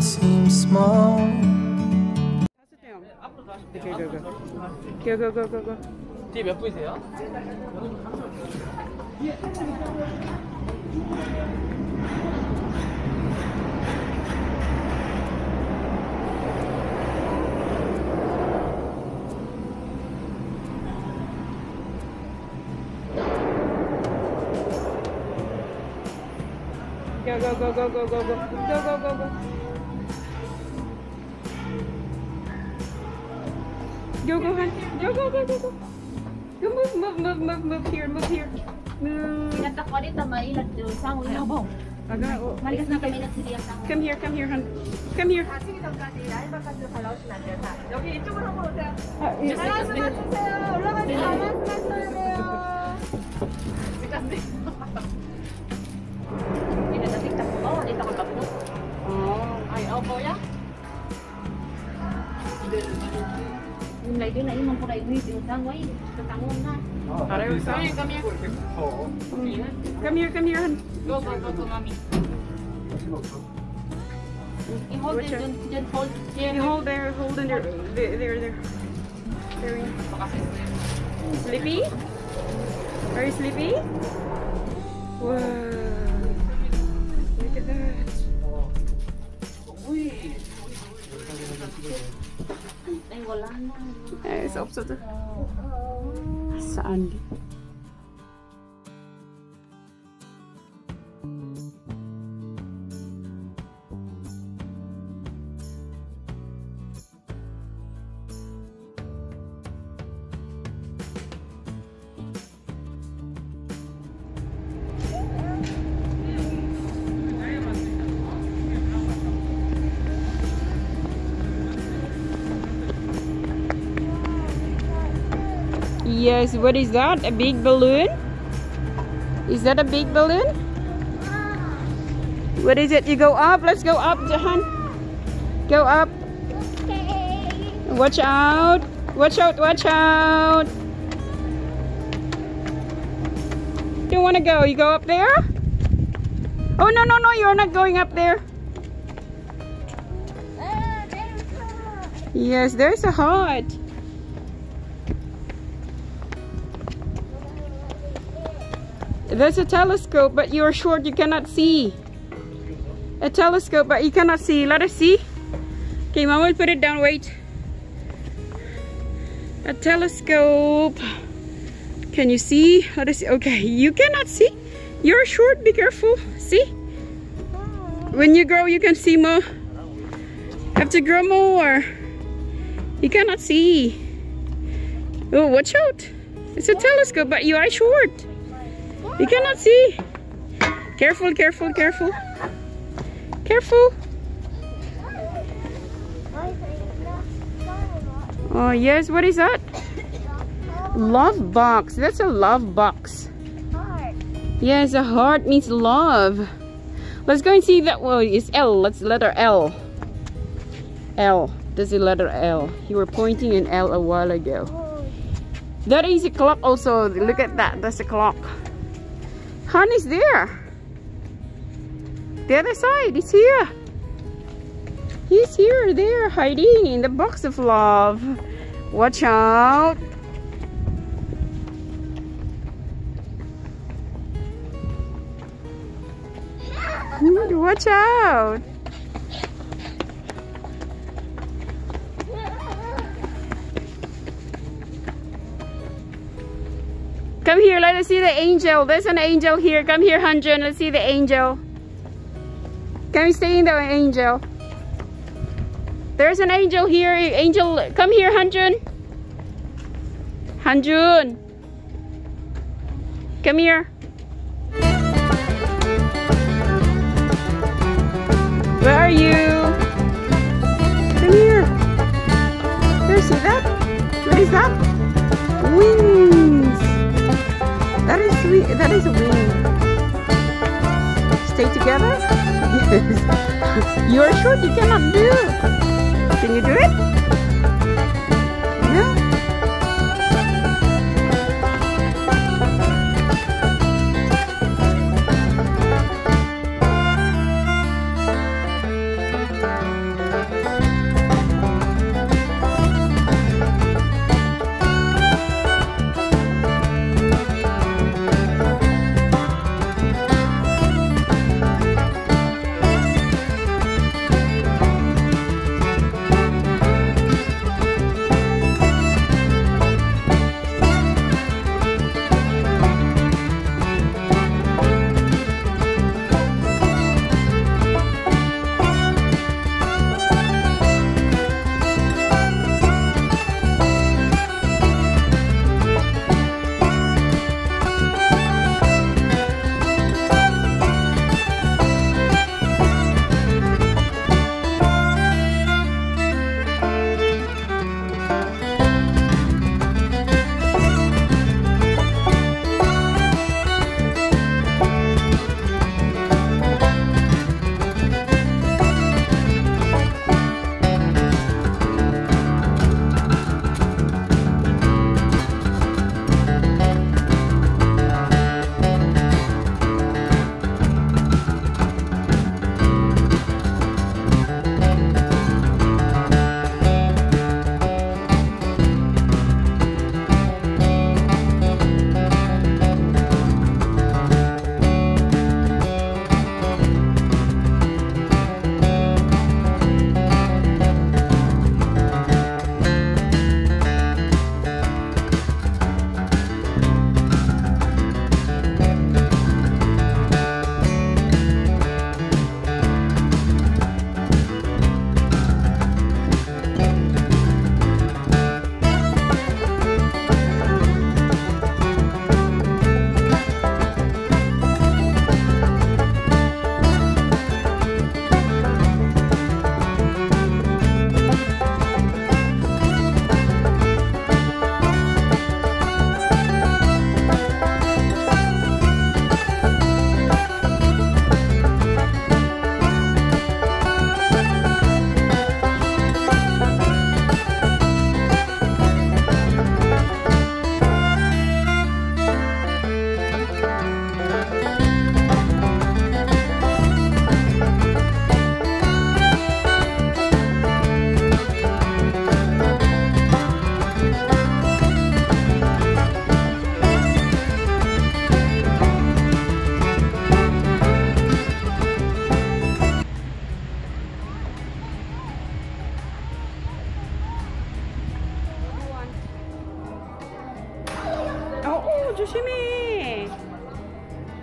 seems small. Go. 뒤에 몇 분이세요? Go, go, go, go, go, go, go. Go, go, go, Go, go, hun. Go, go, go, go, go. Go, move, move, move, move, move here, move here. Move. Pinata ko dito, mailat doon. Sang ulo mo. Aga, oh. Malikas na kami nagsiliyak na. Come here, come here, hun. Come here. Ah, sige, tawag ka nila. Ay, baka sa palaw sila dito. Okay, ito ko na mo. Just like this. Ulo ka nila. Ulo ka nila. Bitas dito. Pinatatik na po. Dito ko kapunot. Oh. Ay, oh, opo ya. Yung lay din na imong ko na yung sango. Katangon na. Pareho. Come here, come here. Come here, come here. Go, go, go, go, mami. I-hold Watch din out. dun, dun, hold. Here. You hold there, hold in there. There, there, there. There. Sleepy? Are you sleepy? Wow. Ay, wala na. Eh. Saan? Yes, what is that? A big balloon? Is that a big balloon? What is it? You go up? Let's go up, Jahan. Go up. Watch out. Watch out, watch out. You want to go? You go up there? Oh, no, no, no, you're not going up there. Yes, there's a heart. There's a telescope, but you're short, you cannot see. A telescope, but you cannot see. Let us see. Okay, mom will put it down. Wait. A telescope. Can you see? Let us see. Okay, you cannot see. You're short, be careful. See? When you grow, you can see more. Have to grow more. You cannot see. Oh, watch out. It's a telescope, but you are short. You cannot see. Careful, careful, careful. Careful. Oh, yes, what is that? Love box. That's a love box. Yes, a heart means love. Let's go and see that. Well, it's L. Let's letter L. L. That's the letter L. You were pointing an L a while ago. That is a clock also. Look at that. That's a clock. Han is there. The other side. He's here. He's here, there, hiding in the box of love. Watch out. Watch out. Come here, let us see the angel. There's an angel here. Come here, Hanjun. Let's see the angel. Come stay in the angel. There's an angel here. Angel, come here, Hanjun. Hanjun. Come here. Where are you? That is wing. Stay together? Yes. You are short. You cannot do. Can you do it?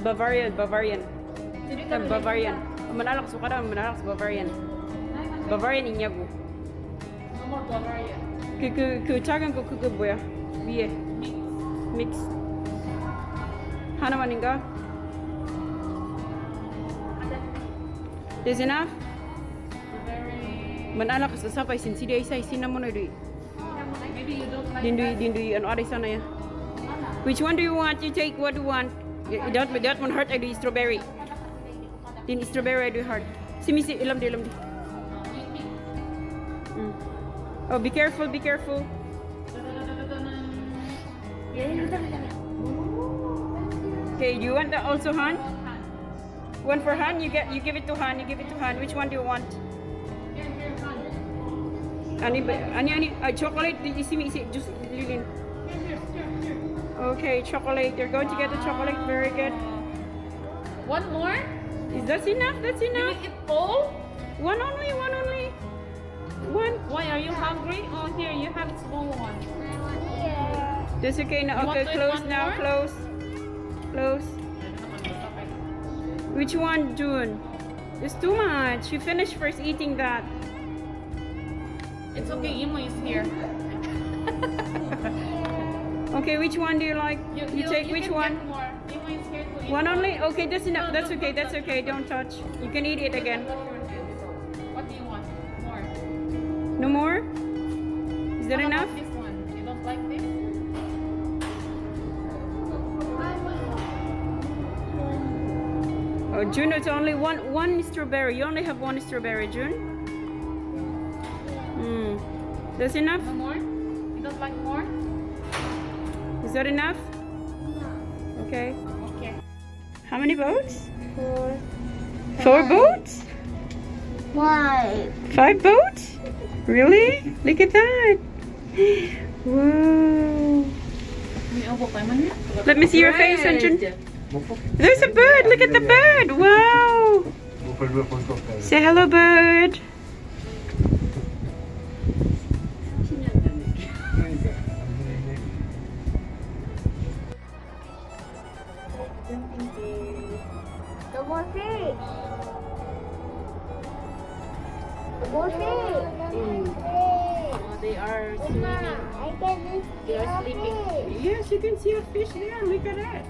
Bavarian, Bavarian. Bavarian. Bavarian. suka sukara, manalak Bavarian. Bavarian ini aku. Nomor Bavarian. Kuku kuchagan kuku boya. Biye. Mix. Hana maninga. There's enough. Manalak sa sapay sinsidi ay sa isinamon ay Maybe you don't like. Dindui dindui an sana ya. Which one do you want? You take what you want. That that one hurt I do strawberry. Din strawberry I do hurt. Simi si ilam di ilam di. Mm. Oh, be careful, be careful. Okay, you want that also Han? One for Han, you get you give it to Han, you give it to Han. Which one do you want? Ani ani ani uh, chocolate you see me see just Lilin. Okay, chocolate. You're going to get the chocolate. Very good. One more? Is that enough? That's You enough. will eat all? One only, one only. One. Why are you hungry? Oh, here you have small one. That's okay now. Okay, close now. more? Close. Close. Which one, June? It's too much. You finished first eating that. It's okay, Imo is here. Okay, which one do you like? You, take which one? More. Imo is here to eat One only? Okay, that's enough. No, That's no, okay. That's okay. Don't touch. You can eat it again. What do you want? More. No more? Is that enough? This one. You don't like this? Oh, June, it's only one one strawberry. You only have one strawberry, June. Hmm. That's enough? No more? You don't like more? Is that enough? Okay. Okay. How many boats? Four. Four boats? Five. Five boats? Really? Look at that. Whoa. May ubo pa man niya? Let me see your face, June. There's a bird. Look at the bird. Wow. Say hello, bird. Are Mama, swimming. I can They are sleeping. fish. Yes, you can see a fish there. Look at that.